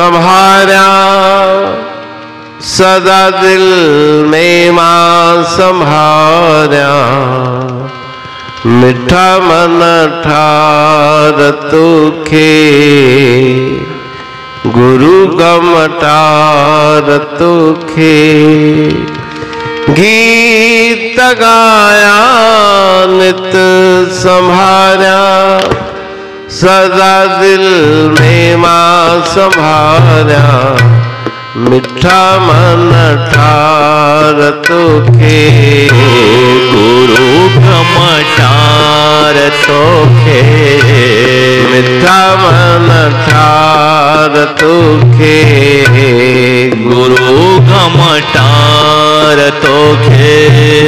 संभारा सदा दिल में माँ संभारा मिठा मन ठार तुखे गुरु गमटार तुखे गीत गाया, नित संभारा। सदा दिल में माँ संभारा मिठा मन ठार तुखे गुरु कमटार तोखे मिठा मन ठार तुखे गुरु कमटार तोखे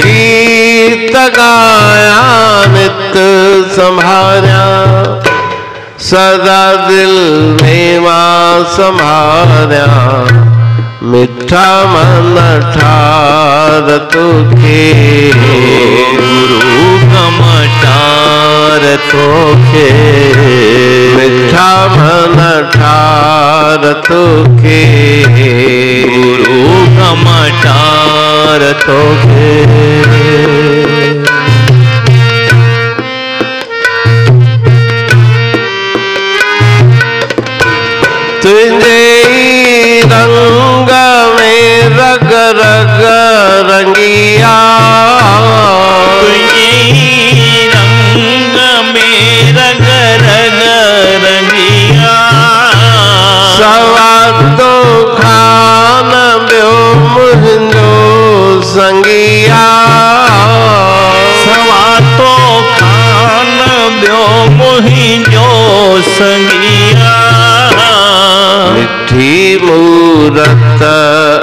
गीत गाया नित संभारा सदा दिल में माँ मिठा मन ठार तुखे। गुरु कमटार तोखे। मिठा मन ठार तुखे। गुरु कमटार तोखे। रंगिया। तुझे रंग में रंग रंग रंगिया। सवा तो खान ब्यो मुंहिंजो संगिया। सवा तो खान ॿियो मुंहिंजो संगिया। मिठी मूरत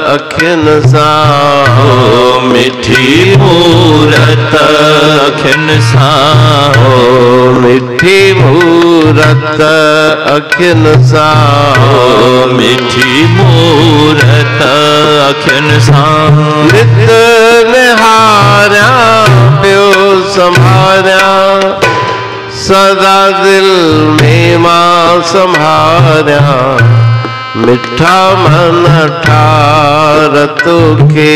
अखियुनि सां ओ मिठी मूरत अखियुनि सां ओ मिठी मूरत अखियुनि सां ओ मिठी मूरत अखियुनि सां नित निहारिया पियो संभारिया सदा दिल में माँ संभारिया मिठा मन ठार तुखे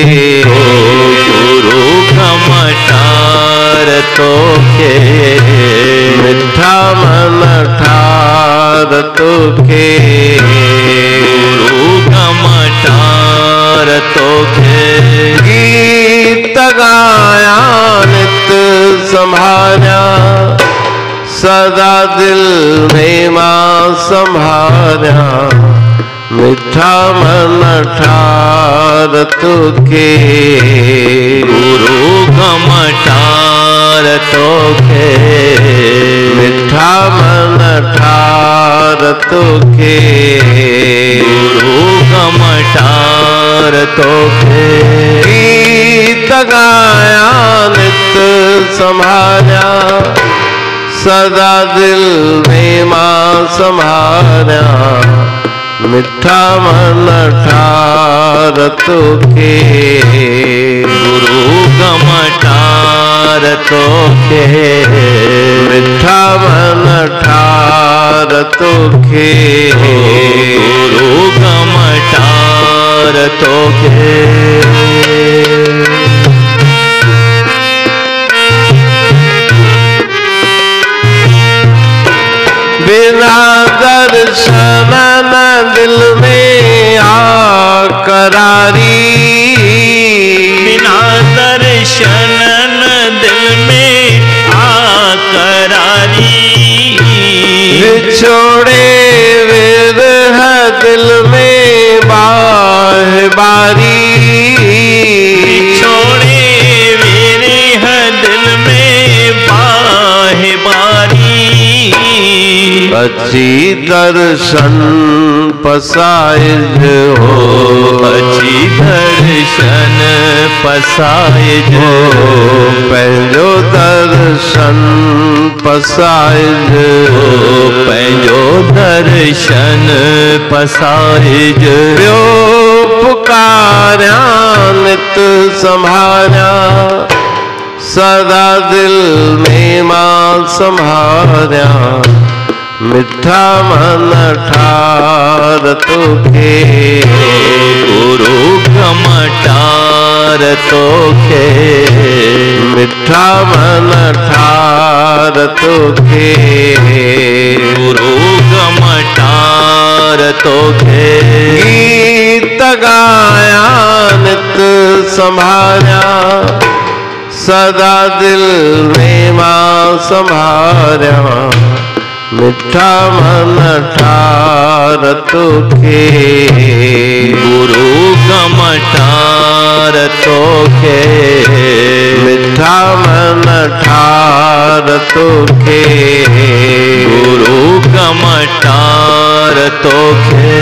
गुरु कमटार तोखे मिठा मन ठार तुखे गुरु कमटार तोखे गीत गाया नित संभारिया सदा दिल में माँ संभारिया मिठा मन ठार तुखे, गुरु कमटार तोखे। मिठा मन ठार तुखे, गुरु कमटार तोखे। गीत गाया, नित संभारिया सदा दिल में माँ संभारिया मिठा मन ठार के गुरु कमटार तोखे। मिठा मन ठार के गुरु कमटार तोखे। बिना दर्शन दिल में आ करारी बिना दर्शन दिल में आ करारी छोड़े अच्छी दर्शन पसाइज हो। अच्छी दर्शन पसाइज हो। पंहिंजो दर्शन पसाइज हो। पंहिंजो दर्शन पसाइज। ॿियो पुकारिया नित संभारिया सदा दिल में माँ संभारिया मिठा मन ठार तुखे। गुरु कमटार तोखे। मिठा मन ठार तुखे। गुरु कमटार तोखे। गीत गाया नित संभारा सदा दिल में माँ संभारा मिठा मन ठार तुखे गुरु कमटार तोखे मिठा मन ठार तुखे गुरु कमटार तोखे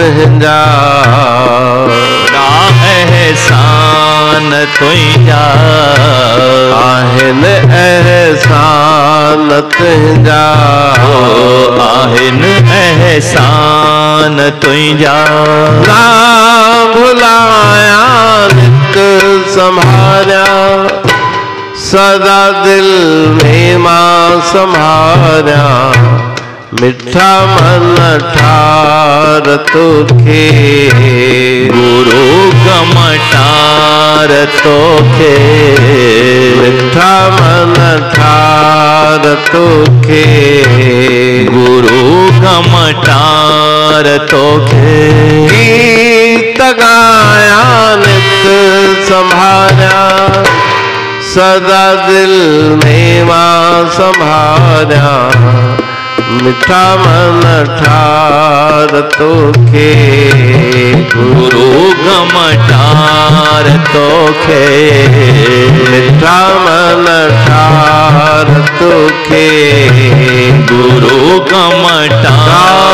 तुंहिंजा एहसान तुंहिंजा आहिनि एहसान तुंहिंजा आहिनि एहसान तुंहिंजा भुलाया नित संभालिया सदा दिल में माँ संभालिया मिठा मन ठार तुखे गुरु कमटार तोखे मिठा मन ठार तुखे गुरु कमटार तोखे गीत गाया नित संभालिया सदा दिल में माँ संभालिया मिठा मन ठार तो खे गुरु गम ठार तो खे मिठा मन ठार तो खे गुरु गम ठार